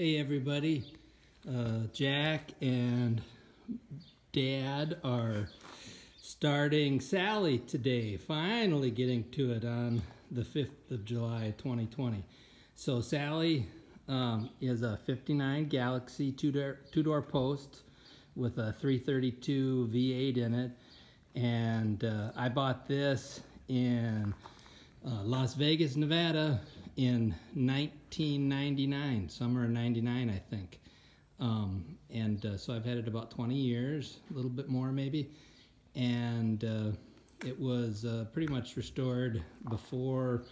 Hey everybody, uh, Jack and Dad are starting Sally today, finally getting to it on the 5th of July 2020. So Sally um, is a 59 Galaxie two-door two -door post with a 332 V8 in it and uh, I bought this in uh, Las Vegas, Nevada in 1999, summer of 99, I think. Um, and uh, so I've had it about 20 years, a little bit more maybe. And uh, it was uh, pretty much restored before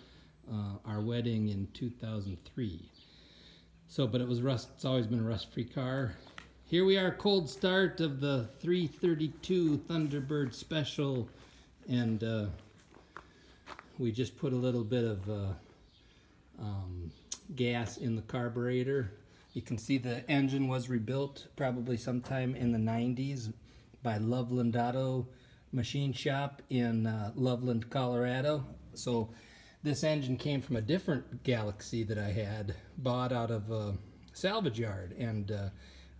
uh, our wedding in 2003. So, but it was rust, it's always been a rust-free car. Here we are, cold start of the 332 Thunderbird Special. And uh, we just put a little bit of uh, um, gas in the carburetor. You can see the engine was rebuilt probably sometime in the 90s by Loveland Auto Machine Shop in uh, Loveland, Colorado. So this engine came from a different Galaxie that I had bought out of a salvage yard. And uh,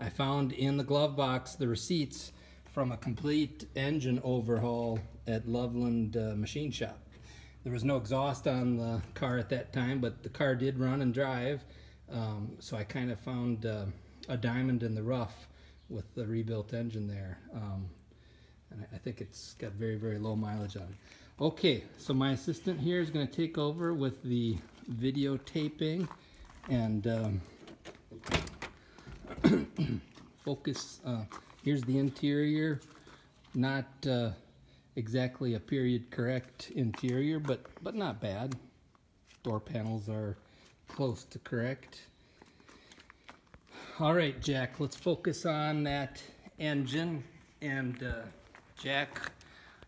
I found in the glove box the receipts from a complete engine overhaul at Loveland uh, Machine Shop. There was no exhaust on the car at that time, but the car did run and drive. Um, so I kind of found uh, a diamond in the rough with the rebuilt engine there. Um, and I think it's got very, very low mileage on it. Okay, so my assistant here is going to take over with the videotaping and um, focus. Uh, here's the interior, not uh, exactly a period correct interior, but, but not bad. Door panels are close to correct. All right, Jack, let's focus on that engine. And uh, Jack,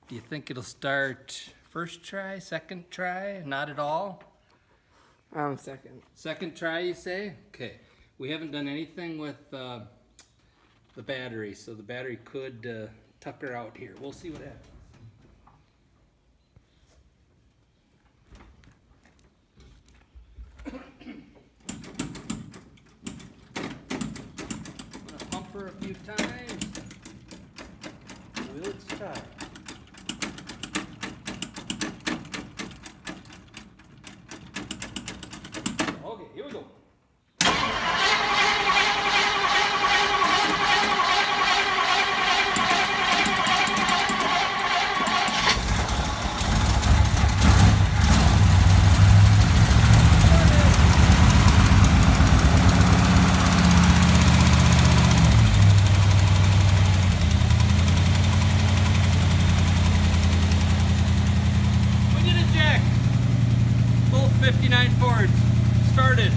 do you think it'll start first try, second try, not at all? Um, second. Second try, you say? Okay. We haven't done anything with uh, the battery, so the battery could uh, tucker out here. We'll see what happens. A few times. Let's try. Okay, here we go. We did it, Jack. Full 59 Ford started.